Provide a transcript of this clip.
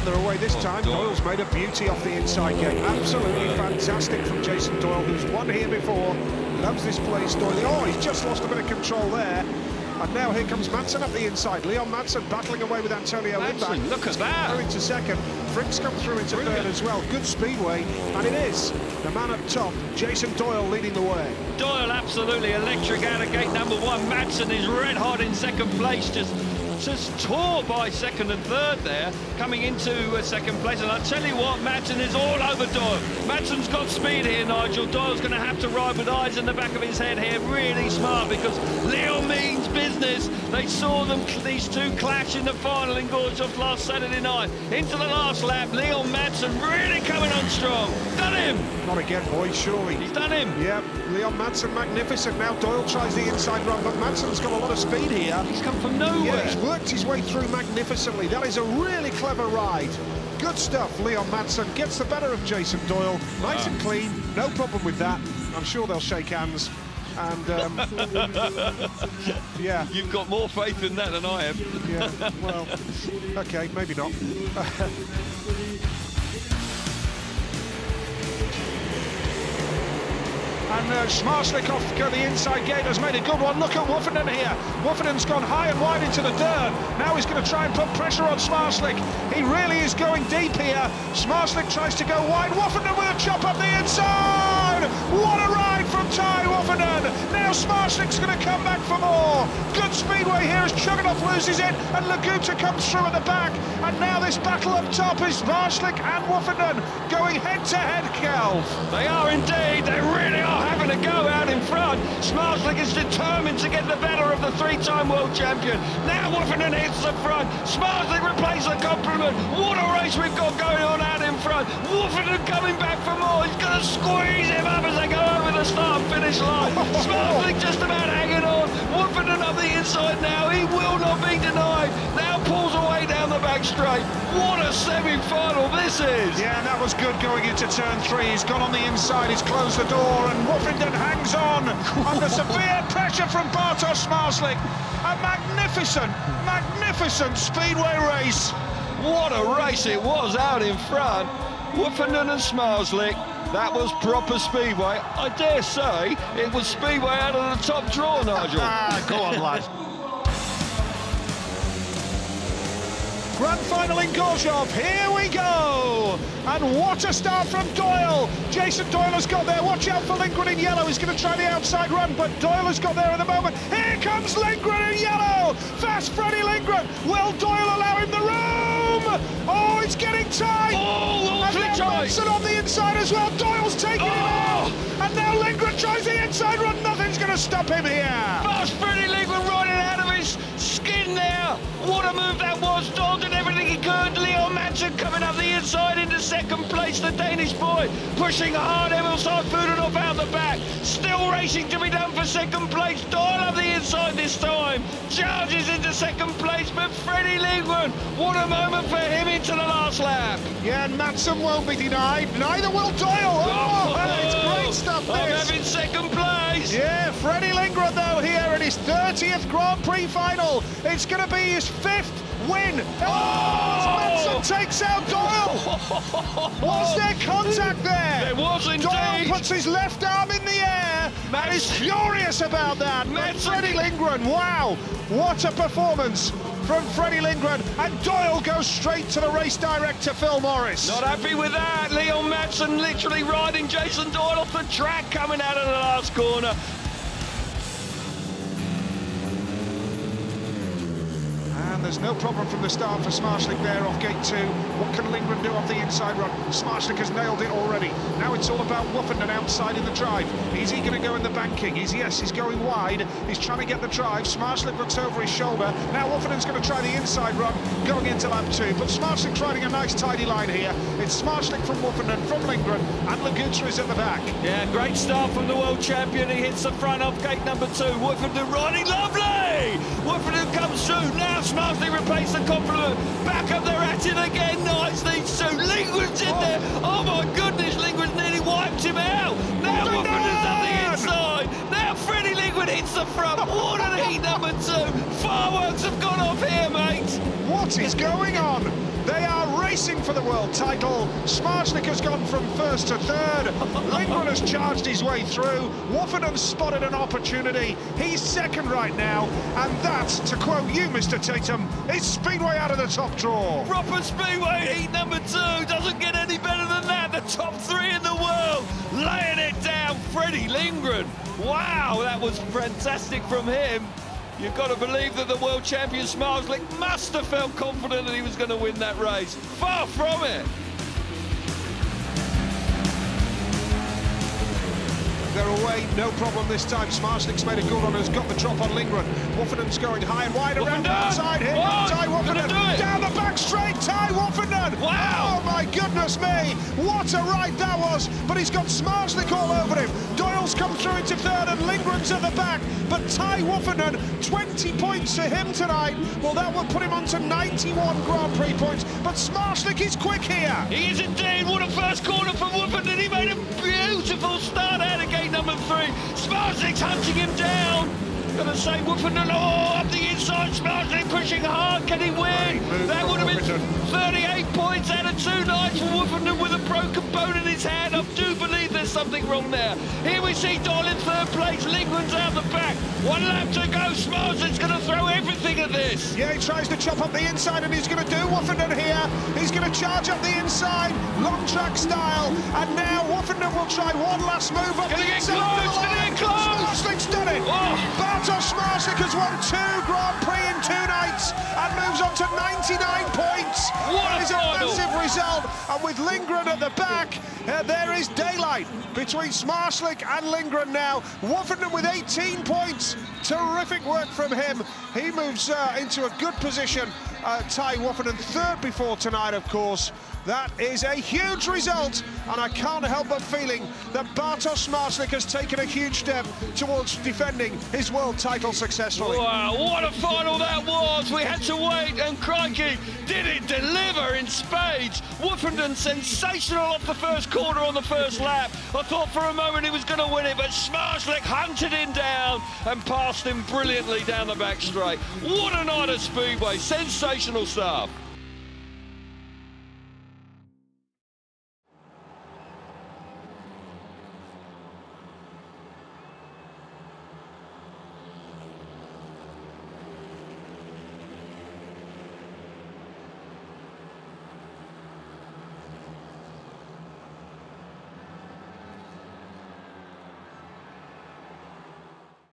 and they're away this Oh, time. Doyle. Doyle's made a beauty off the inside gate. Absolutely fantastic from Jason Doyle, who's won here before. Loves this place, Doyle. Oh, he's just lost a bit of control there. And now here comes Madsen up the inside. Leon Madsen battling away with Antonio Lindback. look at that. Through into second. Fricke's come through into third as well. Good speedway. And it is the man up top, Jason Doyle, leading the way. Doyle absolutely electric out of gate number one. Madsen is red hot in second place, just tore by second and third there, coming into uh, second place. And I tell you what, Madsen is all over Doyle. Madsen's got speed here, Nigel. Doyle's going to have to ride with eyes in the back of his head here, really smart, because Leo means business. They saw them, these two clash in the final in Gorzów last Saturday night. Into the last lap, Leon Madsen really coming on strong. Done him! Not again, boy, surely. He's done him! Yep, Leon Madsen magnificent. Now Doyle tries the inside run, but Madsen's got a lot of speed here. He's come from Yeah, nowhere. he's worked his way through magnificently. That is a really clever ride. Good stuff, Leon Madsen gets the better of Jason Doyle. Nice and clean, no problem with that. I'm sure they'll shake hands. And, um, yeah, You've got more faith in that than I have. yeah, well, okay, maybe not. And uh, the inside gate has made a good one. Look at Woffinden here. Woffinden's gone high and wide into the dirt. Now he's going to try and put pressure on Zmarzlik. He really is going deep here. Zmarzlik tries to go wide. Woffinden with a chop up the inside. What a ride from Tai Woffinden. Now Zmarzlik's going to come back for more. Good speedway here as Chuganov loses it and Laguta comes through at the back. And now this battle up top is Zmarzlik and Woffinden going head to head. They are indeed. They really are having a go out in front. Is determined to get the better of the three-time world champion. Now Woffinden hits the front. Zmarzlik replaces the compliment. What a race we've got going on out in front. Woffinden coming back for more. He's going to squeeze him up as they go over the start finish line. Zmarzlik just about hanging on. Woffinden up the inside now. He will not be denied. Back straight. What a semi-final this is. Yeah, and that was good going into turn three. He's gone on the inside, he's closed the door, and Woffinden hangs on under severe pressure from Bartosz Zmarzlik. A magnificent, magnificent speedway race. What a race it was out in front. Woffinden and Zmarzlik. That was proper speedway. I dare say it was speedway out of the top draw, Nigel. Ah, go on, lad. Grand final in Gorzów, here we go! And what a start from Doyle! Jason Doyle has got there, watch out for Lindgren in yellow, he's going to try the outside run, but Doyle has got there at the moment. Here comes Lindgren in yellow! Fast Freddie Lindgren! Will Doyle allow him the room? Oh, it's getting tight! Oh, and now. Madsen on the inside as well, Doyle's taking him Oh. out! And now Lindgren tries the inside run, nothing's going to stop him here! Fast Freddie Lindgren riding out of his skin there. What a move that was. Doyle did everything he could. Leon Madsen coming up the inside into second place. The Danish boy pushing hard. Emil Sayfutdinov out the back. Still racing to be done for second place. The inside this time. Charges into second place. But Freddie Lindgren, what a moment for him into the last lap. Yeah, and Madsen won't be denied. Neither will Doyle. Oh, oh it's great stuff, I'm this. having second place. Yeah, Freddie Lindgren, though, here in his 30th Grand Prix final. It's going to be his fifth win. Oh! oh! Madsen takes out Doyle. Was there contact there? There was indeed. Doyle puts his left arm in the air and is furious about that. Madsen- Freddie Lindgren, wow, what a performance from Freddie Lindgren. And Doyle goes straight to the race director, Phil Morris. Not happy with that. Leon Madsen literally riding Jason Doyle off the track coming out of the last corner. And there's no problem from the start for Zmarzlik there off gate two. What can Lindgren do off the inside run? Zmarzlik has nailed it already. Now it's all about Woffinden outside in the drive. Is he going to go in the banking? He's yes, he's going wide. He's trying to get the drive. Zmarzlik looks over his shoulder. Now Woffinden's going to try the inside run going into lap two. But Zmarzlik's riding a nice tidy line here. It's Zmarzlik from Woffinden, from Lindgren, and Laguta is at the back. Yeah, great start from the world champion. He hits the front off gate number two. Woffinden riding lovely. Woffinden comes through. Now Zmarzlik replaced the compliment. Back up there at it again. Nicely. So Lingwood's in there. Oh, oh my goodness, Lingwood's nearly wiped him out. Now Woffinden! Woffinden's up the inside. Now Freddie Hits the front. What an heat number two. Fireworks have gone off here, mate. What is going on? They are racing for the world title. Zmarzlik has gone from first to third. Lindgren has charged his way through. Woffinden spotted an opportunity. He's second right now. And that, to quote you, Mr. Tatum, is Speedway out of the top draw. Proper Speedway heat number two. Doesn't get any better than that. The top three in the world. Laying it down, Freddie Lindgren. Wow, that was fantastic from him. You've got to believe that the world champion Zmarzlik must have felt confident that he was going to win that race. Far from it. They're away, no problem this time. Zmarzlik's made a good one, has got the drop on Lindgren. Woffinden's going high and wide around the outside. Here comes Tai Woffinden. Down the back straight, Tai Woffinden. Wow. Oh my goodness me. What a ride that was. But he's got Zmarzlik all over him. Doyle's come through into third and Lindgren's at the back. But Tai Woffinden, 20 points to him tonight. Well, that will put him on to 91 Grand Prix points. But Zmarzlik is quick here. He is indeed. What a first corner from Woffinden. He made a beautiful start out of gate number three. Zmarzlik's hunting him down. Gonna say Woffinden, oh, up the inside, Zmarzlik pushing hard, can he win? That would have been 38 points out of two nights for Woffinden with a broken bone in his hand. I do believe there's something wrong there. Here we see Doyle in third place, Lindgren's out the back. One lap to go, Zmarzlik's gonna throw everything at this. Yeah, he tries to chop up the inside and he's going to do Woffinden here. He's going to charge up the inside, long track style. And now Woffinden will try one last move up Gonna the inside. close, of the get close. Zmarzlik's done it. Oh. Bartosz Zmarzlik has won two Grand Prix in two nights and moves on to 99 points. What That a is final. massive result. And with Lindgren at the back, uh, there is daylight between Zmarzlik and Lindgren now. Woffinden with 18 points. Terrific work from him. He moves uh, into a good position. Uh, Tai Woffinden third before tonight, of course. That is a huge result, and I can't help but feeling that Bartosz Zmarzlik has taken a huge step towards defending his world title successfully. Wow, what a final that was! We had to wait, and crikey, did it deliver in spades! Woffinden sensational off the first corner on the first lap. I thought for a moment he was going to win it, but Zmarzlik hunted him down and passed him brilliantly down the back straight. What a night at Speedway, sensational stuff.